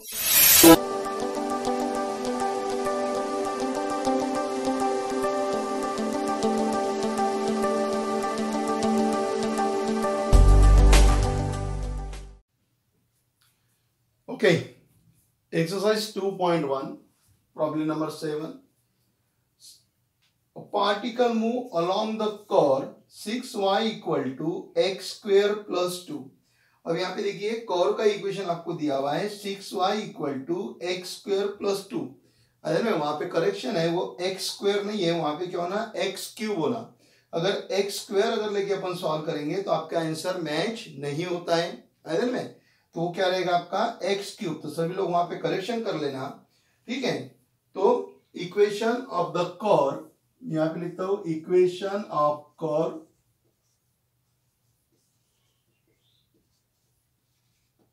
Okay, exercise 2.1, problem number 7. A particle move along the curve 6y equal to x square plus 2. अब यहाँ पे देखिए core का equation आपको दिया हुआ है six y equal to x square plus two अरे में वहाँ पे करेक्शन है, वो एक्स स्क्वेयर नहीं है, वहाँ पे क्या होना एक्स क्यूब होना। अगर एक्स स्क्वेयर अगर लेके अपन सॉल्व करेंगे तो आपका आंसर मैच नहीं होता है। अरे में तो क्या रहेगा आपका एक्स क्यूब तो सभी लोग वहाँ पे करेक्शन कर लेना, ठीक है? तो इक्वेशन ऑफ़ द कॉर यहाँ पे लिखता हूँ equation of curve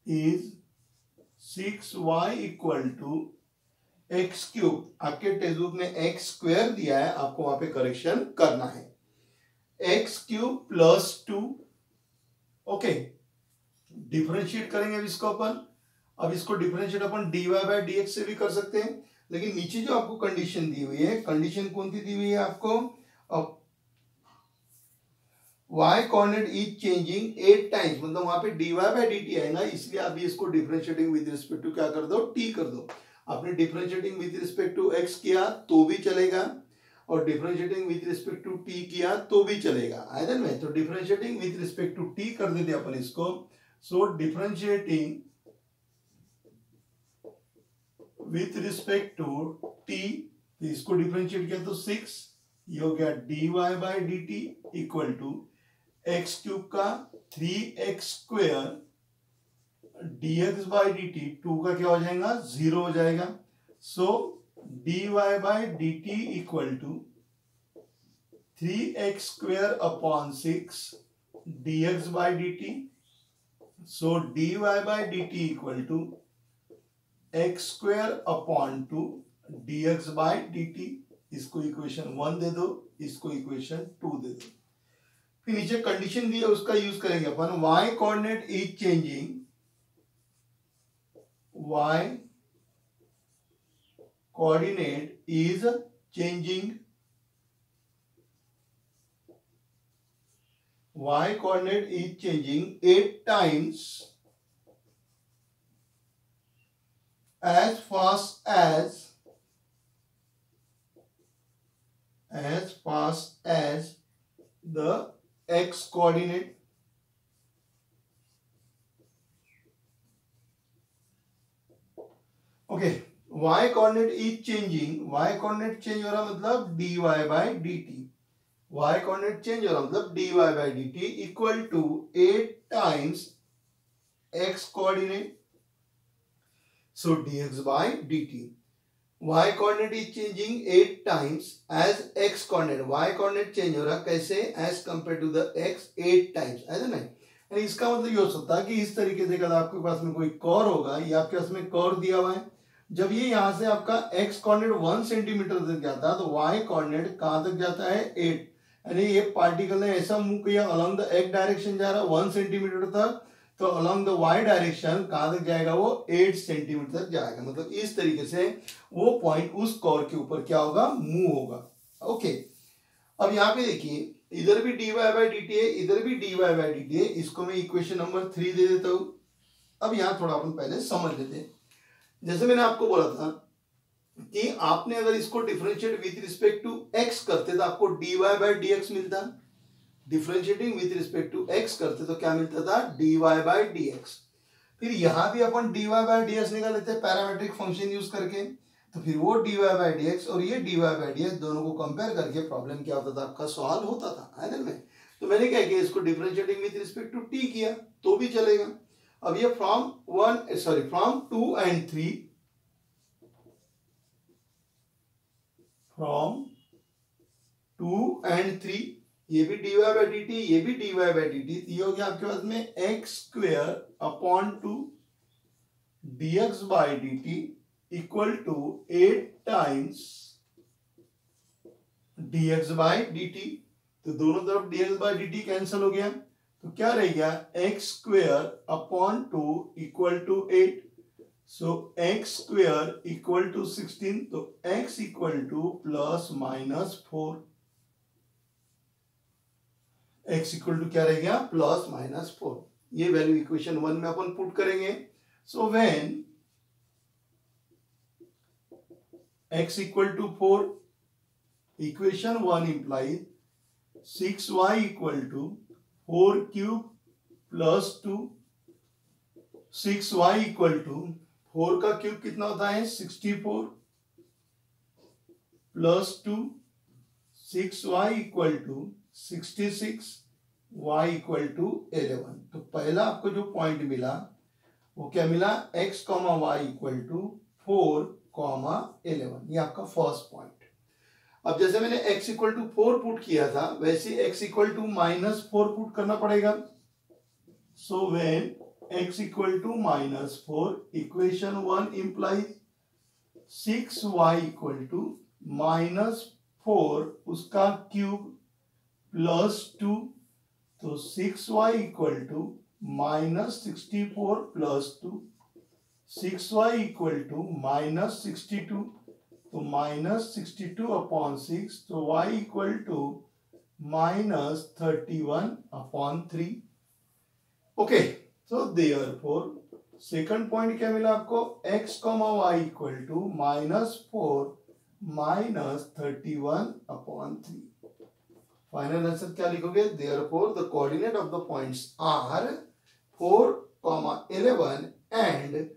six y equal to x cube आपके टेक्स्ट में एक्स स्क्वेयर दिया है, आपको वहाँ पे करेक्शन करना है। X cube plus two okay differentiate करेंगे इसको अपन। अब इसको differentiate upon d y by d x से भी कर सकते हैं। लेकिन नीचे जो आपको कंडीशन दी हुई है कंडीशन कौन सी दी हुई है आपको? Y coordinate is changing eight times मतलब वहाँ पे dy बाय dt आएगा, इसलिए अभी इसको डिफरेंशिएटिंग विद रिस्पेक्ट टू क्या कर दो? T कर दो। आपने differentiating with respect to x किया तो भी चलेगा, और differentiating with respect to t किया तो भी चलेगा। आयदन में तो differentiating with respect to t कर देते अपन इसको। So differentiating with respect to t इसको डिफरेंशिएट किया तो सिक्स ये हो गया dy by d t equal to x cube का three x square d x by d t two का क्या हो जाएगा? ज़ीरो हो जाएगा। So d y by d t equal to three x square upon six d x by d t so d y by d t equal to x square upon two d x by d t इसको equation one दे दो, इसको equation two दे दो। फिर नीचे condition दी है उसका use करेंगे अपन y coordinate is changing y coordinate is changing y coordinate is changing eight times as fast as as fast as the x coordinate okay y coordinate is changing y coordinate change हो रहा मतलब dy by dt. Y coordinate change हो रहा मतलब dy by dt equal to eight times x coordinate so dx by dt. Y coordinate is changing eight times as x coordinate. Y coordinate change हो रहा कैसे? As compared to the x eight times, है ना यानी इसका मतलब ये हो सकता है कि इस तरीके से अगर आपके पास में कोई कॉर होगा, या आपके पास में कॉर दिया हुआ है। जब ये यहाँ से आपका x कोऑर्डिनेट वन सेंटीमीटर तक जाता है तो y कोऑर्डिनेट कहाँ तक जाता है? एट यानी ये पार्टिकल ने ऐसा मूव किया अलॉन्ग द एक्स डायरेक्शन जा रहा है वन सेंटीमीटर तक तो अलॉन्ग द वाई डायरेक्शन कहाँ तक जाएगा वो एट सेंटीमीटर तक जाएगा। मतलब इस तरीके से वो पॉइंट उस कॉर के ऊपर क्या होगा? मूव होगा। ओके अब यहाँ पे देखिए, इधर भी d y by d t है, इधर भी d y by d t है। इसको मैं इक्वेशन नंबर थ्री दे देता हूँ। अब यहाँ थोड़ा अपन पहले समझ लेते हैं। जैसे मैंने आपको बोला था कि आपने अगर इसको differentiate with respect to x करते तो आपको d y by d x मिलता। Differentiating with respect to x करते तो क्या मिलता था? D y by d x फिर यहाँ भी अपन d y by d x निकाल लेते हैं पैरामेट्रिक फ़ंक्शन यूज़ करके। तो फिर वो d y by d x और ये d y by d x दोनों को कंपेयर करके प्रॉब्लम क्या होता था? आपका सॉल्व होता था ना में तो मैंने क्या किया, इसको differentiating with respect to t किया तो भी चलेगा अब ये from one sorry from two and three from two and three ये भी d y by d t ये भी d y by d t ये हो गया आपके पास में x square upon two d x by d t equal to eight times d x by d t तो दोनों तरफ़ d x by d t cancel हो गया। तो क्या रह गया? X square upon two equal to eight so x square equal to sixteen तो x equal to plus minus four x equal to क्या रहेगा प्लस माइनस फोर ये वैल्यू इक्वेशन वन में अपन पुट करेंगे। So when x equal to 4 equation 1 implies 6y equal to 4 cube plus 2 6y equal to 4 का cube कितना होता है? 64 plus two six y equal to sixty six y equal to eleven तो पहला आपको जो पॉइंट मिला, वो क्या मिला? x comma y equal to four comma eleven ये आपका फ़र्स्ट पॉइंट अब जैसे मैंने x equal to four put किया था, वैसे x equal to minus four put करना पड़ेगा। So when x equal to minus four equation one implies six y equal to minus four उसका क्यूब प्लस टू तो six y equal to minus sixty four plus two, six y equal to minus sixty two तो minus sixty two upon six तो y equal to minus thirty one upon three. Okay so therefore second point क्या मिला आपको? X comma y equal to minus four minus thirty one upon three final answer क्या लिखोगे? Therefore the coordinate of the points are four comma eleven and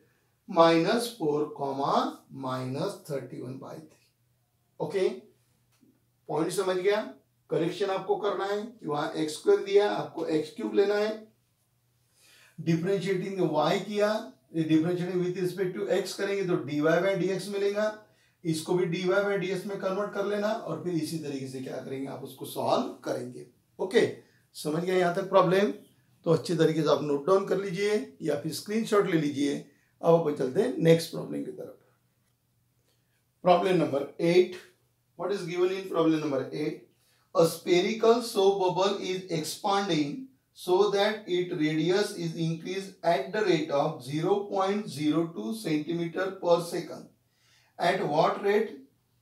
minus four comma minus thirty one by three okay point समझ गया? Correction आपको करना है कि वहाँ x square दिया, आपको एक्स क्यूब लेना है। डिफ्रेंशिएटिंग वाई किया differentiating with respect to x करेंगे तो d y by d x मिलेगा। इसको भी d y by d s में कन्वर्ट कर लेना और फिर इसी तरीके से क्या करेंगे, आप उसको सॉल्व करेंगे। ओके समझ गए यहाँ तक प्रॉब्लम तो अच्छी तरीके से आप नोट डाउन कर लीजिए या फिर स्क्रीनशॉट ले लीजिए। अब अपन चलते हैं नेक्स्ट प्रॉब्लम की तरफ़। Problem number eight what is given in problem number eight a spherical soap bubble is expanding so that its radius is increased at the rate of 0.02 centimeter per second. At what rate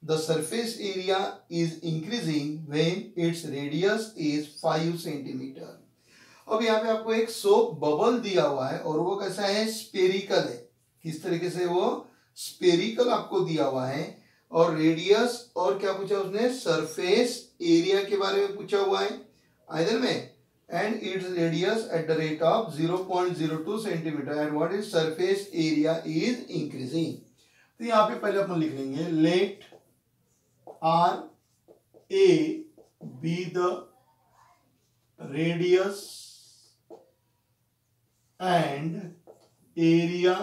the surface area is increasing when its radius is 5 centimeter. अब यहाँ पे आपको एक soap bubble दिया हुआ है और वो कैसा है? स्पेरिकल है। किस तरीके से वो स्पेरिकल आपको दिया हुआ है? और रेडियस और क्या पूछा उसने? सरफेस एरिया के बारे में पूछा हुआ है। आइदर में। And it's radius at the rate of 0.02 centimetre and what is surface area is increasing तो यहाँ पे पहले अपन लिख लेंगे let r a be the radius and area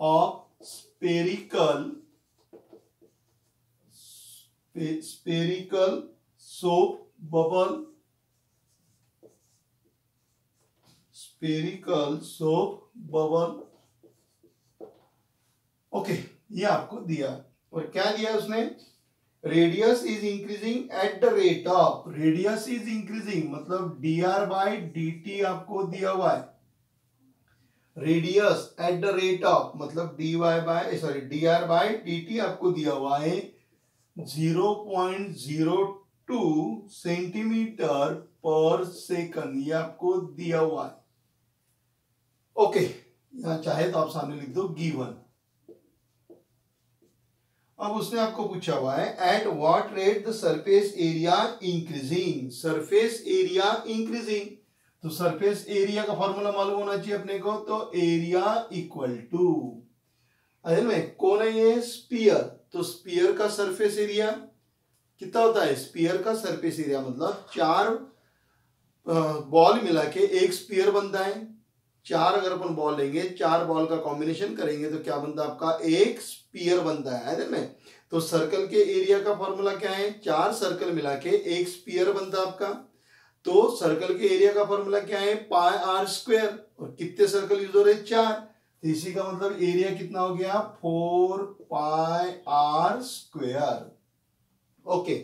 of spherical spherical soap bubble spherical soap bubble okay ये आपको दिया। और क्या दिया उसने? Radius is increasing at the rate of radius is increasing मतलब d r by d t आपको दिया हुआ है। Radius at the rate of मतलब d y by sorry d r by d t आपको दिया हुआ है। Zero point zero two centimetre पर सेकंड ये आपको दिया हुआ है। ओके okay, यहाँ चाहे तो आप सामने लिख दो गिवन अब उसने आपको पूछा हुआ है at what rate the surface area increasing surface area increasing तो सरफेस एरिया का फॉर्मूला मालूम होना चाहिए अपने को तो एरिया इक्वल टू अरे में, कौन है ये? स्पीयर तो स्पीयर का सरफेस एरिया कितना होता है? स्पीयर का सरफेस एरिया मतलब चार बॉल मिला के एक स्पीयर बनता है। चार अगर अपन बॉल लेंगे, चार बॉल का कॉम्बिनेशन करेंगे तो क्या बनता है आपका? एक स्पीयर बनता है में तो सर्कल के एरिया का फॉर्मूला क्या है? चार सर्कल मिला के एक स्पीयर बनता है आपका। तो सर्कल के एरिया का फॉर्मूला क्या है? पाई आर स्क्वेयर और कितने सर्कल यूज़ हो रहे चार। तो इसी का मतलब एरिया कितना हो गया? Four pi r square okay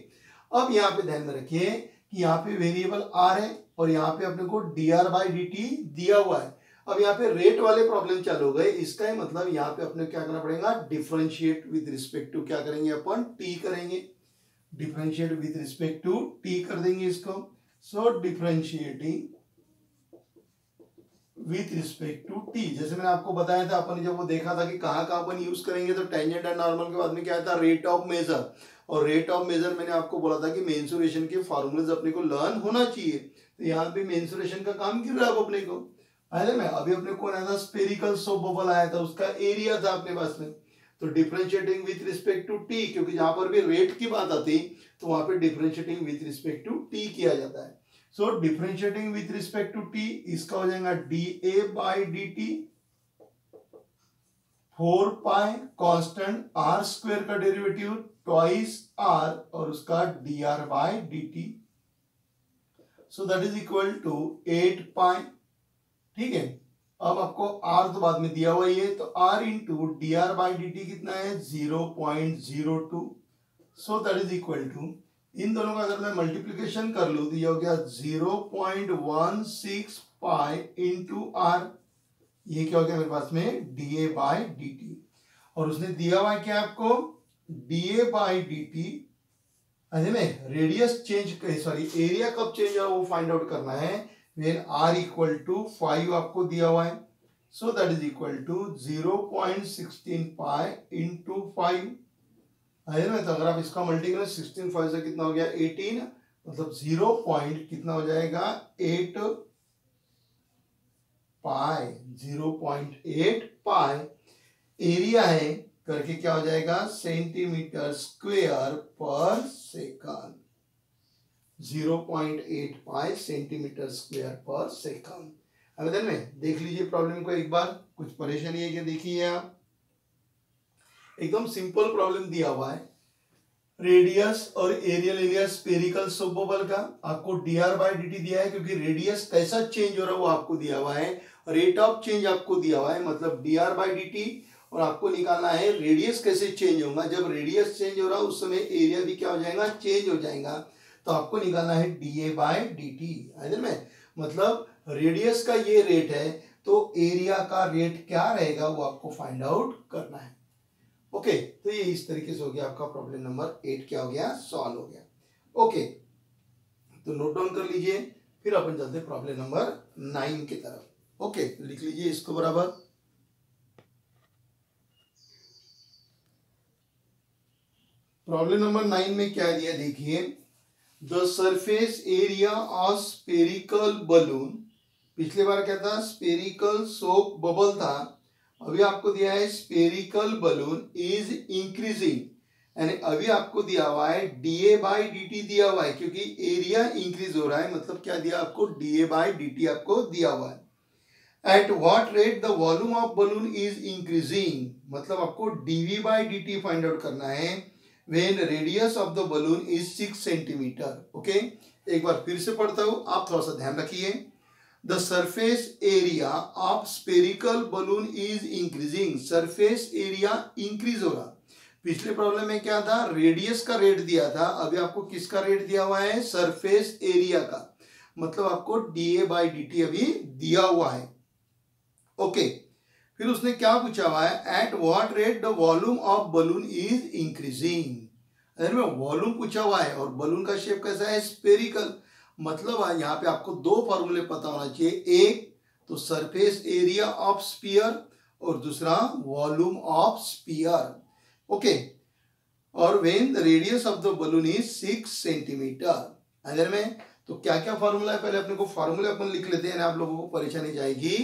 अब यहाँ पे ध्यान में रखिए कि यहाँ पे वेरिएबल आर है और यहाँ पे अपने को d r by d t दिया हुआ है। अब यहाँ पे रेट वाले प्रॉब्लम चालू हो गए। इसका ही मतलब यहाँ पे अपने क्या करना पड़ेगा? डिफरेंशिएट विद रिस्पेक्ट टू क्या करेंगे अपन? टी करेंगे। Differentiate with respect to t कर देंगे इसको। So differentiating with respect to t जैसे मैंने आपको बताया था, अपन जब वो देखा था कि कहाँ कहाँ अपन यूज़ करेंगे तो टेंजेंट एंड नॉर्मल के बाद में क्या था? रेट ऑफ़ मेजर और रेट ऑफ़ मेजर मैंने आपको बोला था कि मेंसुरेशन के फॉर्मूलेज अपने को लर्न होना चाहिए। तो यहाँ पे मेंसुरेशन का काम क्यों रहा है अपने को? अरे मैं अभी अपने को स्पेरिकल सोप बबल आया था, उसका एरिया था अपने पास में। तो differentiating with respect to t क्योंकि जहाँ पर भी रेट की बात आती तो वहाँ पे differentiating with respect to t किया जाता है। So differentiating with respect to t इसका हो जाएगा d a by d t four pi constant r square का डेरिवेटिव ट्वाइस आर और उसका d r by d t so that is equal to eight pi ठीक है? अब आपको आर तो बाद में दिया हुआ ही है तो r into d r by d t कितना है? Zero point zero two so that is equal to इन दोनों का अगर मैं मल्टीप्लीकेशन कर लू तो यह हो गया zero point one six pi into r ये क्या हो गया मेरे पास में? D a by d t और उसने दिया हुआ क्या आपको? D a by d t अरे में रेडियस चेंज सॉरी एरिया कब चेंज हो वो फाइंड आउट करना है? When r equal to five आपको दिया हुआ है। So that is equal to zero point sixteen pi into five है ना? तो अगर आप इसका मल्टी करें सिक्सटीन फाइव से कितना हो गया? एटीन मतलब ज़ीरो पॉइंट कितना हो जाएगा? Eight pi zero point eight pi area है, करके क्या हो जाएगा? सेंटीमीटर स्क्वेयर पर second zero point eight pi centimetre square पर सेकंड आवेदन में देख लीजिए प्रॉब्लम को एक बार। कुछ परेशानी है क्या? देखिए आप एकदम सिंपल प्रॉब्लम दिया हुआ है। रेडियस और एरियल एरिया स्पेरिकल सोबोबल का आपको d r by d t दिया है, क्योंकि रेडियस कैसा चेंज हो रहा है वो आपको दिया हुआ है। रेट ऑफ़ चेंज आपको दिया हुआ है मतलब d r by d t और आपको निकालना है रेडियस कैसे चेंज होगा? जब रेडियस चेंज हो रहा है, उस समय एरिया भी क्या हो जाएगा? चेंज हो जाएगा। तो आपको निकालना है d a by d t में मतलब रेडियस का ये रेट है तो एरिया का रेट क्या रहेगा वो आपको फाइंड आउट करना है। ओके तो ये इस तरीके से हो गया आपका प्रॉब्लम नंबर एट क्या हो गया? सॉल्व हो गया। ओके तो नोट डाउन कर लीजिए, फिर अपन चलते प्रॉब्लम नंबर नाइन की तरफ़। ओके लिख लीजिए इसको बराबर। प्रॉब्लम नंबर नाइन में क्या दिया? देखिए the surface area of spherical balloon पिछले बार क्या था? स्पेरिकल सोप बबल था। अभी आपको दिया है स्पेरिकल बलून इज़ इंक्रीजिंग यानी अभी आपको दिया हुआ है डी ए बाई डी दिया हुआ है, क्योंकि एरिया इंक्रीज हो रहा है मतलब क्या दिया आपको? डी ए बाई डी आपको दिया हुआ है। At what rate the volume of balloon is increasing मतलब आपको d v by d find out करना है। When radius of the balloon is six centimetre okay एक बार फिर से पढ़ता हूँ, आप थोड़ा सा ध्यान रखिए। The surface area of spherical balloon is increasing surface area increase हो रहा। पिछले प्रॉब्लम में क्या था? रेडियस का रेट दिया था। अभी आपको किसका रेट दिया हुआ है? सरफेस एरिया का। मतलब आपको d a by d t अभी दिया हुआ है। Okay okay. फिर उसने क्या पूछा हुआ है at what rate the volume of balloon is increasing volume पूछा हुआ है, और बलून का शेप कैसा है? स्पेरिकल मतलब यहाँ पे आपको दो फॉर्मूले पता होना चाहिए। एक तो सरफेस एरिया ऑफ़ स्पीयर और दूसरा वॉल्यूम ऑफ़ स्पीयर ओके और when the radius of the balloon is six centimetre अगर में तो क्या क्या फॉर्मूला है? पहले अपने को फॉर्मूले अपन लिख लेते हैं आप लोगों को परेशानी जाएगी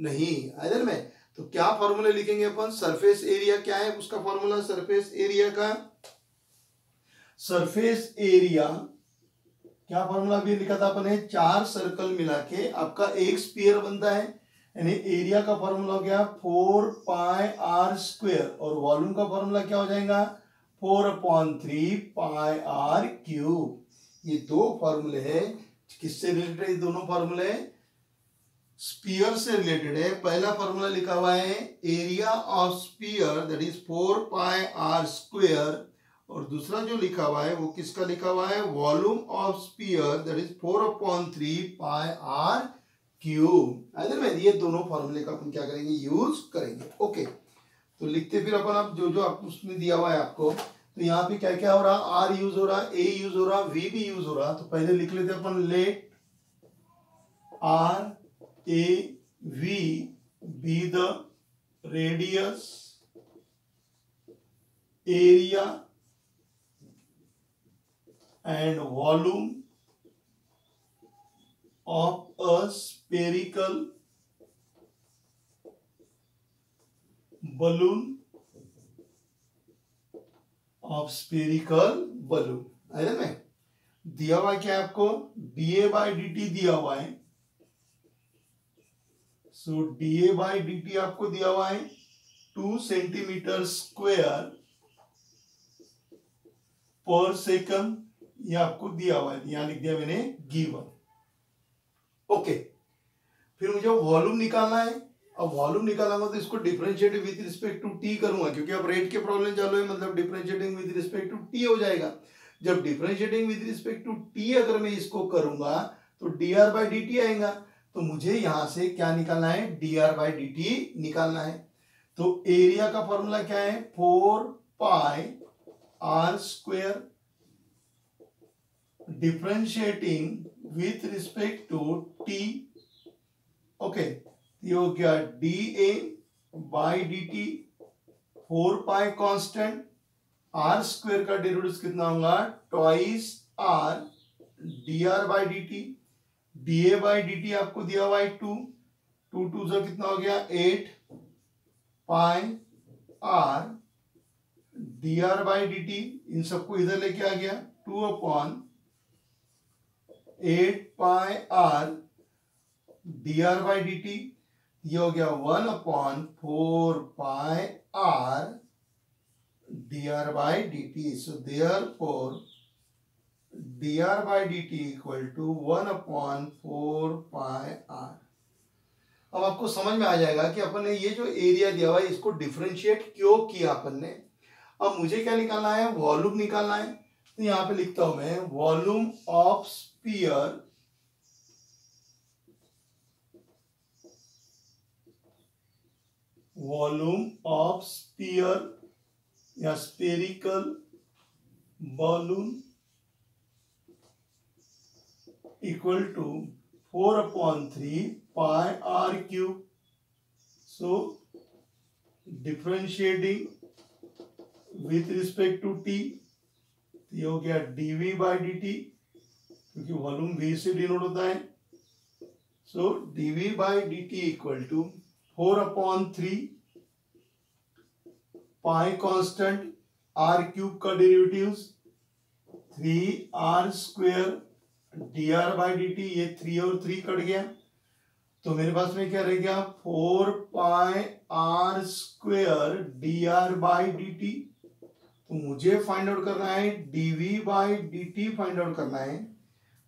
नहीं। इधर में तो क्या फॉर्मूला लिखेंगे अपन? सरफेस एरिया क्या है? उसका फॉर्मूला सरफेस एरिया का? सरफेस एरिया क्या फॉर्मूला भी लिखा था अपन चार सर्कल मिला के आपका एक स्पीयर बनता है। यानी एरिया का फॉर्मूला हो गया फोर पाई आर स्क्वेयर और वॉल्यूम का फॉर्मूला क्या हो जाएगा? Four upon three pi r cube ये दो फॉर्मूले है। किससे रिलेटेड ये दोनों फॉर्मूले स्पीयर से रिलेटेड है। पहला फॉर्मूला लिखा हुआ है area of sphere that is four pi r square और दूसरा जो लिखा हुआ है, वो किसका लिखा हुआ है? Volume of sphere that is four upon three pi r cube ये दोनों फॉर्मूले का अपन क्या करेंगे? यूज़ करेंगे। ओके तो लिखते फिर अपन आप जो जो आप उसमें दिया हुआ है आपको तो यहाँ पे क्या क्या हो रहा? आर यूज़ हो रहा ए यूज़ हो रहा वी भी यूज़ हो रहा। तो पहले लिख लेते अपन let r a v be the radius area and volume of a spherical balloon of spherical balloon है में? दिया हुआ क्या आपको? डीए बाई डी टी दिया हुआ है। So d a by d t आपको दिया हुआ है टू सेंटीमीटर स्क्वेयर पर सेकंड ये आपको दिया हुआ है। यहाँ लिख दिया मैंने गिवन ओके फिर मुझे वॉल्यूम निकालना है। अब वॉल्यूम निकालूँगा तो इसको differentiate with respect to t करूँगा, क्योंकि अब रेट के प्रॉब्लम चालू है मतलब differentiating with respect to t हो जाएगा। जब differentiating with respect to t अगर मैं इसको करूँगा तो d r by d t आएगा। तो मुझे यहाँ से क्या निकालना है? D r by d t निकालना है। तो एरिया का फॉर्मूला क्या है? Four pi r square differentiating with respect to t okay ये हो गया d a by d t four pi constant r square का डेरिवेटिव कितना होगा? Twice r d r by d t d a by d t आपको दिया हुआ है टू टू टू जो कितना हो गया? Eight pi r d r by d t इन सबको इधर लेके आ गया। Two upon eight pi r d r by d t ये हो गया one upon four pi r d r by d t by d t equal to one upon four pi r अब आपको समझ में आ जाएगा कि अपन ने ये जो एरिया दिया हुआ है, इसको डिफ्रेंशिएट क्यों किया अपन ने? अब मुझे क्या निकालना है? वॉल्यूम निकालना है। तो यहाँ पे लिखता हूँ मैं volume of sphere volume of sphere या spherical balloon equal to four upon three pi r cube so differentiating with respect to t ये हो गया बाई डी टी क्योंकि वॉल्यूम वी से डिनोट होता है। So by d t equal to four upon three pi constant r cube का derivative three r square d r by d t ये three और थ्री कट गया। तो मेरे पास में क्या रह गया? Four pi r square d r by d t तो मुझे फाइंड आउट करना है dV by d t find out करना है।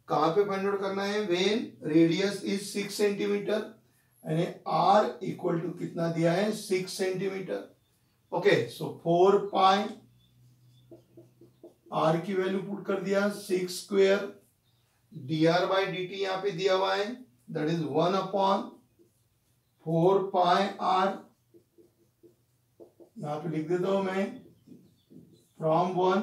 कहाँ पे फाइंड आउट करना है? When radius is six centimeter यानी आर इक्वल टू कितना दिया है? Six centimeter okay so four pi r की वैल्यू पुट कर दिया six square d r by d t यहाँ पे दिया हुआ है। That is one upon four pi r यहाँ पे लिख देता हूँ मैं। From one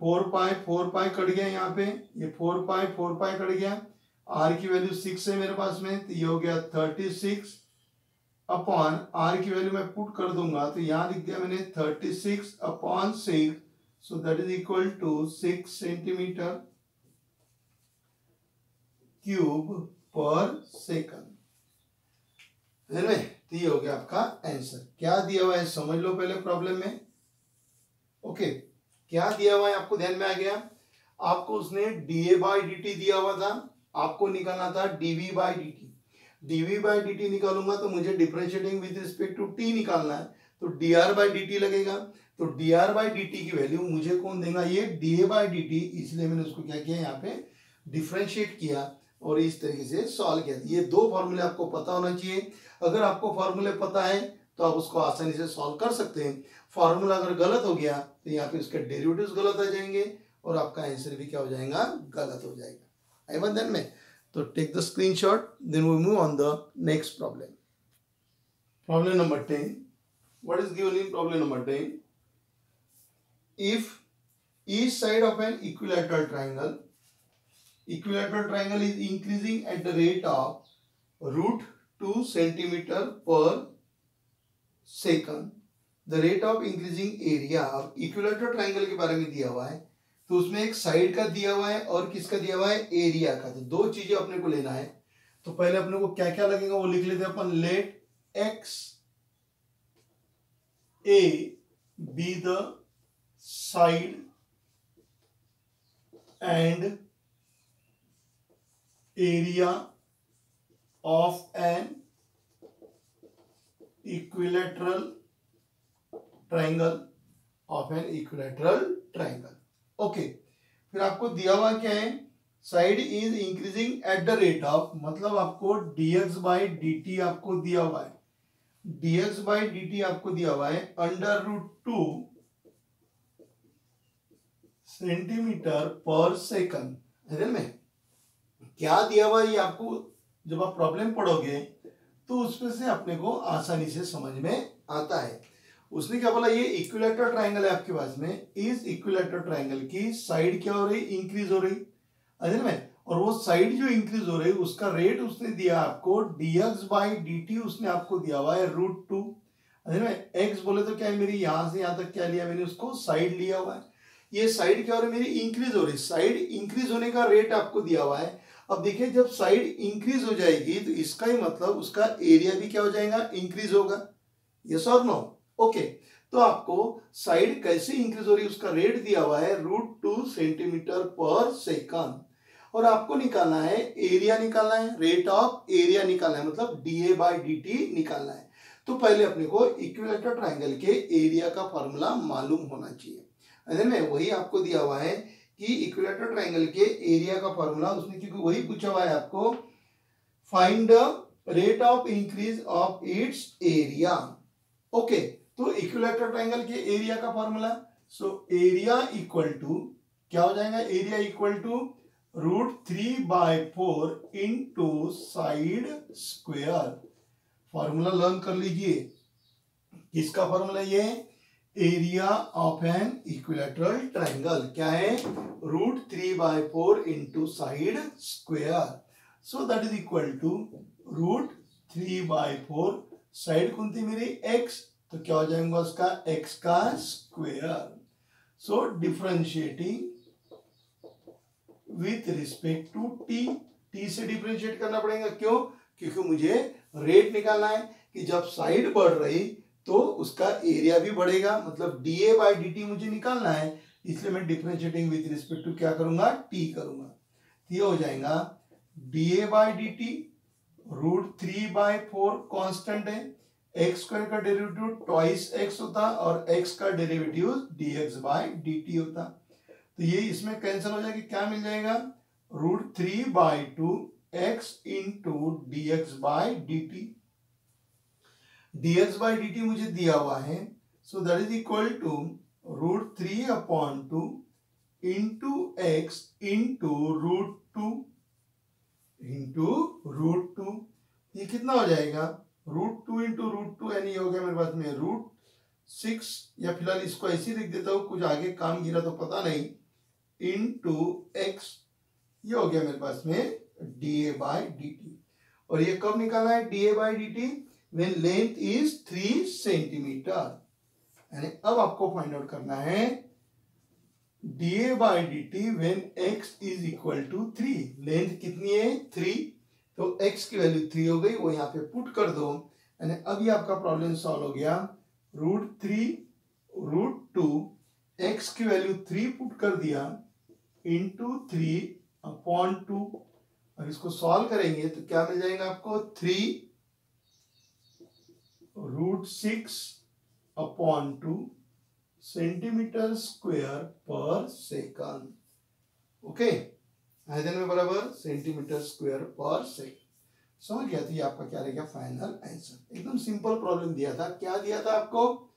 four pi four pi cut गया यहाँ पे। ये four pi four pi cut गया। आर की वैल्यू सिक्स है मेरे पास में। तो ये हो गया थर्टी सिक्स अपॉन आर की वैल्यू मैं पुट कर दूँगा। तो यहाँ लिख दिया मैंने thirty six upon six so that is equal to six centimeter cube per second. तो ये हो गया आपका आंसर। क्या दिया हुआ है? समझ लो पहले प्रॉब्लम में। ओके। क्या दिया हुआ है? आपको ध्यान में आ गया। आपको उसने डीए बाई डी दिया हुआ था। आपको निकालना था dV by d t dV by d t निकालूँगा तो मुझे differentiating with respect to t निकालना है। तो d r by d t लगेगा। तो d r by d t की वैल्यू मुझे कौन देगा? ये d A by d t इसलिए मैंने उसको क्या किया? यहाँ पे डिफ्रेंशिएट किया। और इस तरीके से सॉल्व किया ये दो फॉर्मूले आपको पता होना चाहिए। अगर आपको फॉर्मूले पता है तो आप उसको आसानी से सॉल्व कर सकते हैं। फॉर्मूला अगर गलत हो गया तो यहाँ पे उसके डेरिवेटिव्स गलत आ जाएँगे और आपका आंसर भी क्या हो जाएगा? गलत हो जाएगा। आई बंधन में। तो take the screenshot then we move on the next problem problem number ten what is given in problem number 10 if each side of an equilateral triangle equilateral triangle is increasing at the rate of root 2 centimeter per second the rate of increasing area of equilateral triangle के बारे में दिया हुआ है तो उसमें एक side का दिया हुआ है और किसका दिया हुआ है एरिया का तो दो चीज़ें अपने को लेना है तो पहले अपने को क्या क्या लगेगा वो लिख लेते हैं अपन let x a be the side and area of an equilateral triangle, of an equilateral triangle. Okay फिर आपको दिया हुआ क्या है? Side is increasing at the rate of मतलब आपको dx बाई डी आपको दिया हुआ है। dx बाई डी आपको दिया हुआ है under root two centimeter per second है क्या दिया हुआ ये आपको? जब आप प्रॉब्लम पढ़ोगे तो उसमें से अपने को आसानी से समझ में आता है। उसने क्या बोला? ये इक्विलेटर ट्राइंगल है आपके पास में। इस इक्विलेटर ट्राइंगल की साइड क्या हो रही? इंक्रीज हो रही। अजय में और वो साइड जो इंक्रीज हो रही, उसका रेट उसने दिया आपको डीएक्स बाई डी उसने आपको दिया हुआ है रूट टू अजय में एक्स बोले तो क्या है मेरी? यहाँ से यहाँ तक क्या लिया मैंने उसको? साइड लिया हुआ है। ये साइड क्या हो रही? मेरी इंक्रीज हो रही। साइड इंक्रीज होने का रेट आपको दिया हुआ है। अब देखिए, जब साइड इंक्रीज हो जाएगी तो इसका ही मतलब उसका एरिया भी क्या हो जाएगा? इंक्रीज होगा। यस और नो ओके तो आपको साइड कैसे इंक्रीज हो रही है, उसका रेट दिया हुआ है root two centimeter per second और आपको निकालना है एरिया निकालना है रेट ऑफ़ एरिया निकालना है मतलब d A by d t निकालना है। तो पहले अपने को इक्विलेटर ट्राइंगल के एरिया का फॉर्मूला मालूम होना चाहिए। वही आपको दिया हुआ है कि इक्विलेटर ट्राइंगल के एरिया का फॉर्मूला उसने क्योंकि वही पूछा हुआ है आपको find rate of increase of its area okay तो इक्विलेटर ट्राइंगल के एरिया का formula so area equal to क्या हो जाएगा? Area equal to root three by four into side square formula learn कर लीजिए। किसका फॉर्मूला ये है? Area of an equilateral triangle क्या है? Root three by four into side square so that is equal to root three by four side कौन थी मेरी? एक्स तो क्या हो जाएगा उसका? एक्स का square so differentiating with respect to t t से डिफ्रेंशिएट करना पड़ेगा क्यों? क्योंकि मुझे रेट निकालना है कि जब साइड बढ़ रही तो उसका एरिया भी बढ़ेगा। मतलब d A by d t मुझे निकालना है, इसलिए मैं डिफ्रेंशिएटिंग विथ रिस्पेक्ट टू क्या करूँगा? टी करूँगा। ये हो जाएगा d A by d t root three by four constant है। एक्स स्क्वायर का डेरिवेटिव ट्वाइस एक्स होता और एक्स का derivative d x by d t होता। तो ये इसमें कैंसिल हो जाएगा, क्या मिल जाएगा? Root three by two x into d x by d t dx by d मुझे दिया हुआ है so that is equal to root three upon two into x into root two into root two ये कितना हो जाएगा? Root two into root two यानी हो गया मेरे पास में रूट सिक्स या फ़िलहाल इसको ऐसे लिख देता हूँ, कुछ आगे काम गिरा तो पता नहीं इंटू एक्स ये हो गया मेरे पास में d A by d t और ये कब निकाला है? D A by d t when length is three centimeter यानी अब आपको फाइंड आउट करना है d A by d t when x is equal to three length कितनी है? थ्री तो x की वैल्यू थ्री हो गई, वो यहाँ पे पुट कर दो। यानी अभी आपका प्रॉब्लम सॉल्व हो गया। Root three root two x की वैल्यू थ्री पुट कर दिया इंटू थ्री अपॉन टू इसको सॉल्व करेंगे तो क्या मिल जाएगा आपको? Three root six upon two centimeter square per second okay आयतन में बराबर सेंटीमीटर स्क्वेयर पर सेकंड समझ गया? था आपका क्या रहेगा फाइनल आंसर एकदम सिंपल प्रॉब्लम दिया था। क्या दिया था आपको?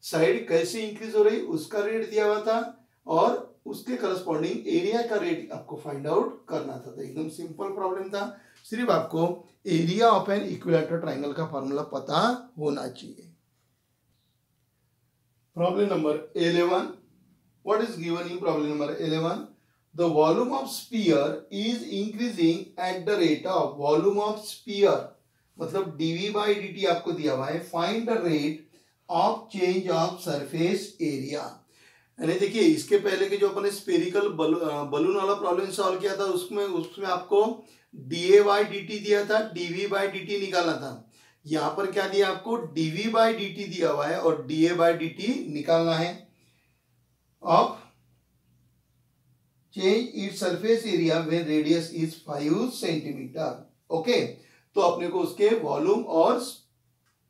साइड कैसे इंक्रीज हो रही? उसका रेट दिया हुआ था और उसके करस्पॉन्डिंग एरिया का रेट आपको फाइंड आउट करना था। तो एकदम सिंपल प्रॉब्लम था। सिर्फ़ आपको area of an equilateral triangle का फॉर्मूला पता होना चाहिए। Problem number eleven what is given in problem number eleven the volume of sphere is increasing at the rate of volume of sphere मतलब dV by d आपको दिया हुआ है। Find the rate of change of surface area यानी देखिए, इसके पहले के जो अपने स्पेरिकल बलू बलून वाला प्रॉब्लम सॉल्व किया था, उसमें उसमें आपको डी ए बाई डी दिया था डीवी बाई डी टी निकालना था। यहाँ पर क्या दिया आपको? डीवी बाई डी दिया हुआ है और डी ए बाई डी निकालना है। Of change it surface area when radius is five centimeter okay तो अपने को उसके वॉल्यूम और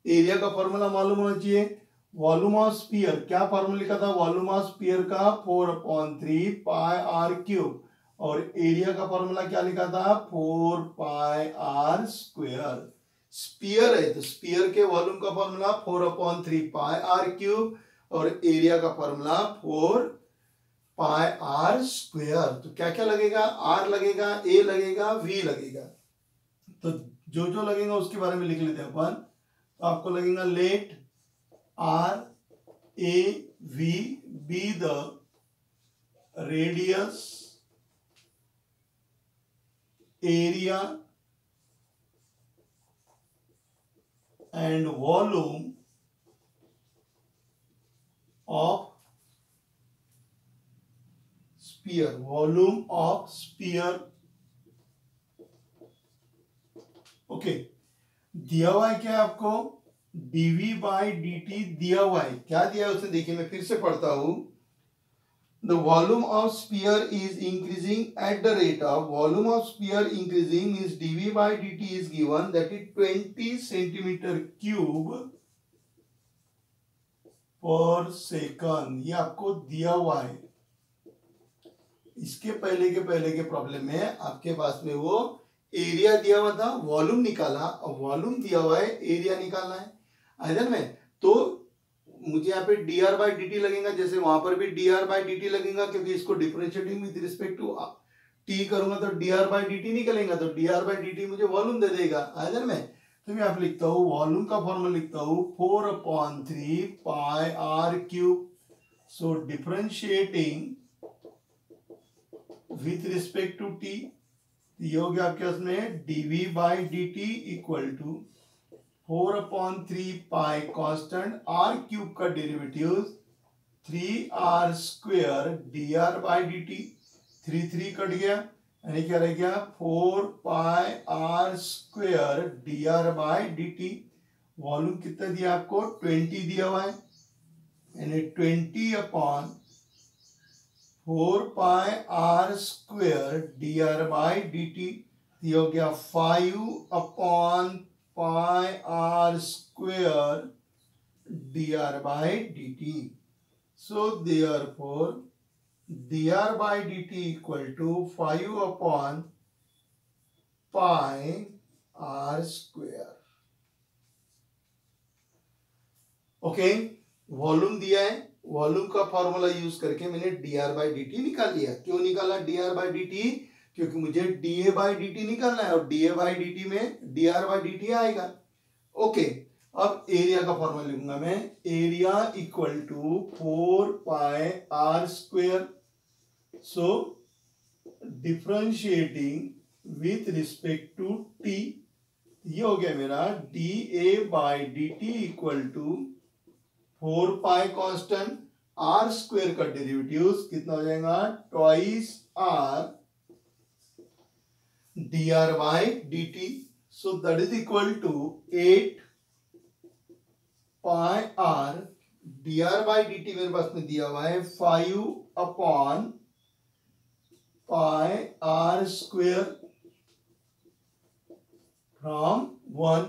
एरिया का फॉर्मूला मालूम होना चाहिए। वॉल्यूम ऑफ़ स्पीयर क्या फॉर्मूला लिखा था? वॉल्यूम ऑफ़ स्पीयर का four upon three pi r cube और एरिया का फॉर्मूला क्या लिखा था? Four pi r square sphere है तो स्पीयर के वॉल्यूम का formula four upon three pi r cube और एरिया का formula four pi r square तो क्या क्या लगेगा? आर लगेगा ए लगेगा वी लगेगा. तो जो जो लगेगा उसके बारे में लिख लेते हैं अपन. तो आपको लगेगा let r A V be the radius area and volume of sphere, volume of sphere. Okay दिया हुआ है क्या आपको? डीवी बाई डी टी दिया हुआ है। क्या दिया है उसे? देखिए, मैं फिर से पढ़ता हूँ। The volume of sphere is increasing at the rate of volume of sphere increasing means dv by dt is given that is 20 centimeter cube per second ये आपको दिया हुआ है इसके पहले के पहले के प्रॉब्लम में आपके पास में वो एरिया दिया हुआ था वॉल्यूम निकाला और वॉल्यूम दिया हुआ है एरिया निकालना है आइदर में तो मुझे यहाँ पे d r by d t लगेगा, जैसे वहाँ पर भी d r by d t लगेगा, क्योंकि इसको differentiating with respect to t करूँगा तो d r by d t निकलेगा तो d r by d t मुझे वॉल्यूम दे देगा। आइदर में? तो मैं आप लिखता हूँ वॉल्यूम का फॉर्मूला लिखता हूँ four upon three pi r cube so differentiating with respect to t ये हो गया आपके उसमें? DV by d t equal to four upon three pi constant r cube का derivative three r square d r by d t. Three three cut गया। यानी क्या रह गया? Four pi r square d r by d t. Volume कितना दिया आपको? Twenty दिया हुआ है। यानी twenty upon four pi r square d r by d t. ये हो गया five upon pi r square d r by d t so there four dr by dt equal to 5 upon pi r square. Okay volume दिया है। Volume का formula use करके मैंने d r by d t निकाल लिया। क्यों निकाला? D r by d t क्योंकि मुझे d A by d t निकालना है और d A by d t में d r by d t आएगा। ओके अब एरिया का फॉर्मूला लिखूँगा मैं। Area equal to four pi r square So, differentiating with respect to t ये हो गया मेरा d A by d t equal to four pi constant r square का डेरिवेटिव कितना हो जाएगा? Twice r r t so that is equal to eight pi r d r by d t मेरे पास में दिया हुआ है five upon pi r square from one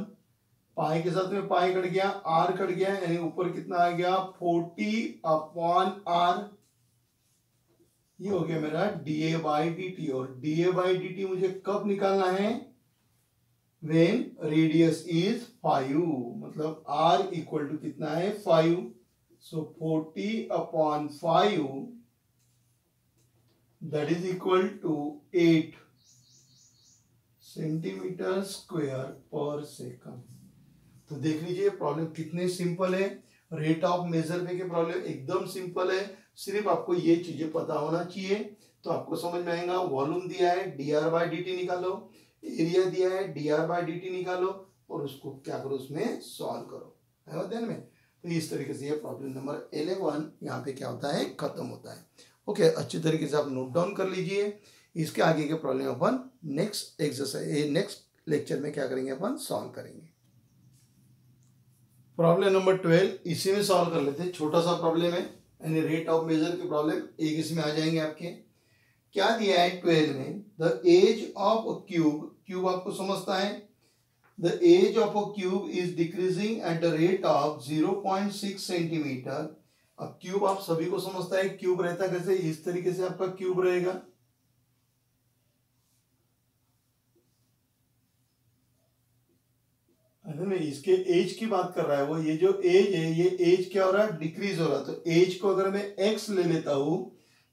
pi के साथ में पाई कट गया आर कट गया, यानी ऊपर कितना आ गया? फोर्टी अपॉन आर ये हो गया मेरा d A by d t और d A by d t मुझे कब निकालना है? वेन रेडियस इज़ फाइव मतलब आर इक्वल टू कितना है? Five so forty upon five that is equal to eight centimeter square per second तो देख लीजिए प्रॉब्लम कितने सिंपल है। रेट ऑफ़ मेजर पे के प्रॉब्लम एकदम सिंपल है। सिर्फ़ आपको ये चीज़ें पता होना चाहिए। तो आपको समझ में आएगा वॉल्यूम दिया है d r by d t निकालो एरिया दिया है d r by d t निकालो, और उसको क्या करो उसमें सॉल्व करो। है में? तो इस तरीके से ये प्रॉब्लम नंबर इलेवन यहाँ पे क्या होता है? खत्म होता है। ओके अच्छी तरीके से आप नोट डाउन कर लीजिए। इसके आगे के प्रॉब्लम अपन नेक्स्ट एक्सरसाइज नेक्स्ट लेक्चर में क्या करेंगे अपन? सॉल्व करेंगे। प्रॉब्लम नंबर ट्वेल्व इसी में सॉल्व कर लेते हैं। छोटा सा प्रॉब्लम है। यानी रेट ऑफ़ मेजर के प्रॉब्लम एक इसमें आ जाएँगे आपके। क्या दिया है ट्वेल्व में the edge of a cube cube आपको समझता है? The edge of a cube is decreasing at the rate of 0.6 centimetre अब क्यूब आप सभी को समझता है क्यूब रहता कैसे? इस तरीके से आपका क्यूब रहेगा। में इसके एज की बात कर रहा है, वो ये जो एज है, ये एज क्या हो रहा है? डिक्रीज हो रहा है। तो एज को अगर मैं एक्स ले लेता हूँ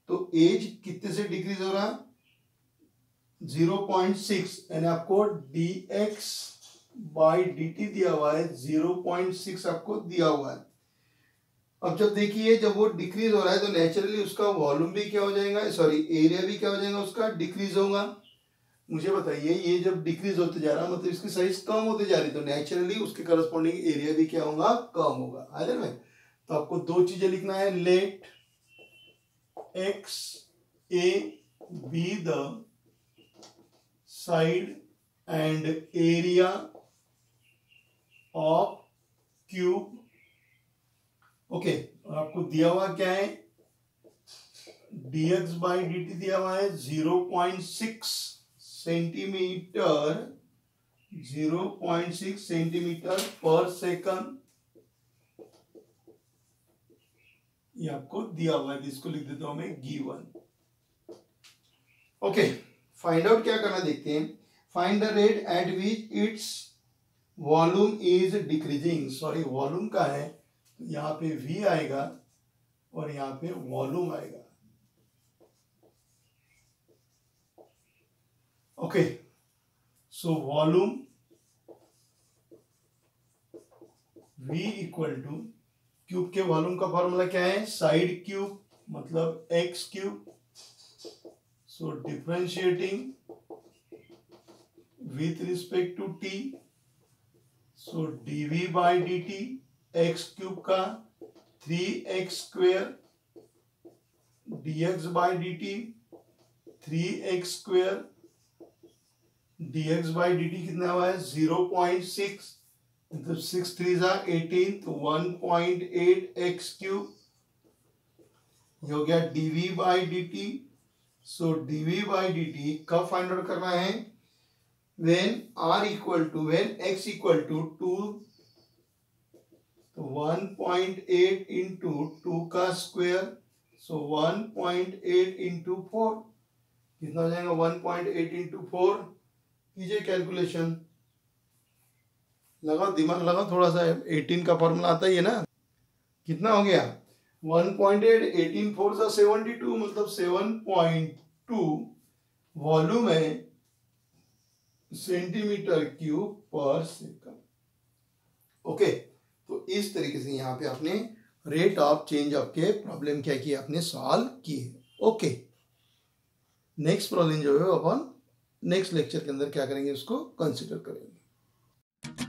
तो एज कितने से डिक्रीज हो रहा है? ज़ीरो पॉइंट सिक्स यानी आपको d x by d t दिया हुआ है ज़ीरो पॉइंट सिक्स आपको दिया हुआ है। अब जब देखिए, जब वो डिक्रीज हो रहा है तो नेचुरली उसका वॉल्यूम भी क्या हो जाएगा? सॉरी एरिया भी क्या हो जाएगा उसका? डिक्रीज होगा। मुझे बताइए, ये जब डिक्रीज होते जा रहा है मतलब इसकी साइज़ कम होते जा रही तो नेचुरली उसके करस्पॉन्डिंग एरिया भी क्या होगा? कम होगा। आए में तो आपको दो चीज़ें लिखना है। Let x a b the side and area of cube okay और आपको दिया हुआ क्या है? dx बाई डी दिया हुआ है zero point six centimetre 0.6 centimetre per second ये आपको दिया हुआ है इसको लिख देता हूँ मैं गिवन ओके फाइंड आउट क्या करना देखते हैं. Find the rate at which its volume is decreasing sorry volume का है तो यहाँ पे वी आएगा और यहाँ पे वॉल्यूम आएगा. Okay so volume v equal to cube के वॉल्यूम का फॉर्मूला क्या है? साइड क्यूब मतलब x cube so differentiating with respect to t. So dv d t x cube का three x square d x by d t three x square dx by d t कितना हुआ है? Zero point six मतलब six three eighteen तो one point eight x cube हो गया d v by d t so d v by d t कब find out करना है? When r equal to, when x equal to 2 तो 1.8 into 2 का square so 1.8 into 4 कितना हो जाएगा? 1.8 into 4 कीजिए कैलकुलेशन लगा, दिमाग लगा थोड़ा सा एटीन का फॉर्मूला आता ही है ना? कितना हो गया? One point eight eighteen four सा सेवेंटी टू मतलब सेवन पॉइंट टू वॉल्यूम है centimetre cube per second okay तो इस तरीके से यहाँ पे आपने रेट ऑफ़ चेंज ऑफ़ के प्रॉब्लम क्या किया आपने सॉल्व किए। ओके नेक्स्ट प्रॉब्लम जो है अपन नेक्स्ट लेक्चर के अंदर क्या करेंगे उसको कंसिडर करेंगे।